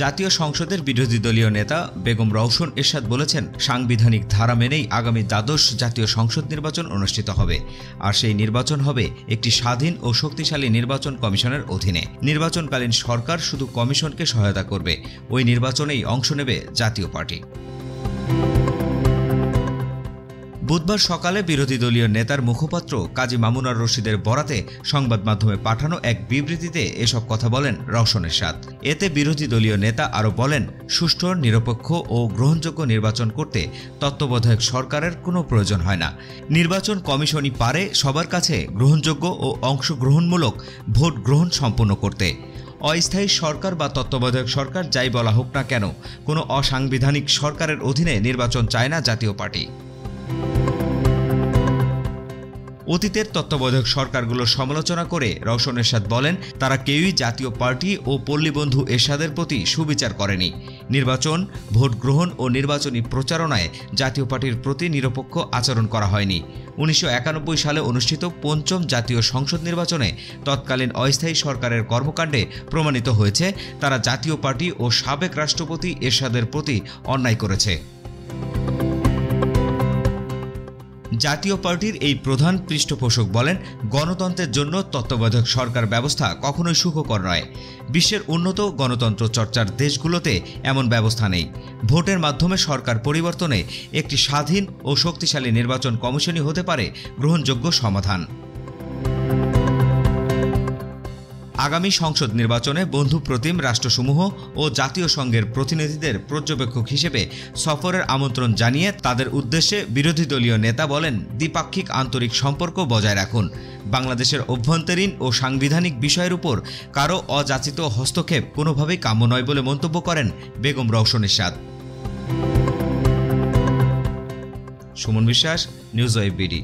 জাতীয় সংসদের বিরোধী দলীয় নেতা বেগম রওশন এরশাদ বলেছেন, সাংবিধানিক ধারা মেনেই আগামী দ্বাদশ জাতীয় সংসদ নির্বাচন অনুষ্ঠিত হবে। আর সেই নির্বাচন হবে একটি স্বাধীন ও শক্তিশালী নির্বাচন কমিশনের অধীনে। নির্বাচনকালীন সরকার শুধু কমিশনকে সহায়তা করবে, ওই নির্বাচনেই অংশ নেবে জাতীয় পার্টি। বুধবার সকালে বিরোধী দলীয় নেতার মুখপাত্র কাজী মামুনার রশিদের বরাতে সংবাদ মাধ্যমে পাঠানো এক বিবৃতিতে এসব কথা বলেন রওশন এরশাদ। এতে বিরোধী দলীয় নেতা আরও বলেন, সুষ্ঠু, নিরপেক্ষ ও গ্রহণযোগ্য নির্বাচন করতে তত্ত্বাবধায়ক সরকারের কোনো প্রয়োজন হয় না। নির্বাচন কমিশনই পারে সবার কাছে গ্রহণযোগ্য ও অংশগ্রহণমূলক ভোট গ্রহণ সম্পন্ন করতে। অস্থায়ী সরকার বা তত্ত্বাবধায়ক সরকার যাই বলা হোক না কেন, কোনো অসাংবিধানিক সরকারের অধীনে নির্বাচন চায় না জাতীয় পার্টি। অতীতের তত্ত্বাবধায়ক সরকারগুলোর সমালোচনা করে রওশন এরশাদ বলেন, তারা কেউই জাতীয় পার্টি ও পল্লীবন্ধু এরশাদের প্রতি সুবিচার করেনি। নির্বাচন, ভোট গ্রহণ ও নির্বাচনী প্রচারণায় জাতীয় পার্টির প্রতি নিরপেক্ষ আচরণ করা হয়নি। উনিশশো একানব্বই সালে অনুষ্ঠিত পঞ্চম জাতীয় সংসদ নির্বাচনে তৎকালীন অস্থায়ী সরকারের কর্মকাণ্ডে প্রমাণিত হয়েছে, তারা জাতীয় পার্টি ও সাবেক রাষ্ট্রপতি এরশাদের প্রতি অন্যায় করেছে। জাতীয় পার্টির এই প্রধান পৃষ্ঠপোষক বলেন, গণতন্ত্রের জন্য তত্ত্বাবধায়ক সরকার ব্যবস্থা কখনোই সুখকর নয়। বিশ্বের উন্নত গণতন্ত্র চর্চার দেশগুলোতে এমন ব্যবস্থা নেই। ভোটের মাধ্যমে সরকার পরিবর্তনে একটি স্বাধীন ও শক্তিশালী নির্বাচন কমিশনই হতে পারে গ্রহণযোগ্য সমাধান। আগামী সংসদ নির্বাচনে বন্ধু প্রতিম রাষ্ট্রসমূহ ও জাতীয় সংঘের প্রতিনিধিদের পর্যবেক্ষক হিসেবে সফরের আমন্ত্রণ জানিয়ে তাদের উদ্দেশ্যে বিরোধী দলীয় নেতা বলেন, দ্বিপাক্ষিক আন্তরিক সম্পর্ক বজায় রাখুন। বাংলাদেশের অভ্যন্তরীণ ও সাংবিধানিক বিষয়ের উপর কারও অযাচিত হস্তক্ষেপ কোনোভাবেই কাম্য নয় বলে মন্তব্য করেন বেগম রওশন এরশাদ সুমন বিশ্বাস, নিউজ ওয়েব বিডি।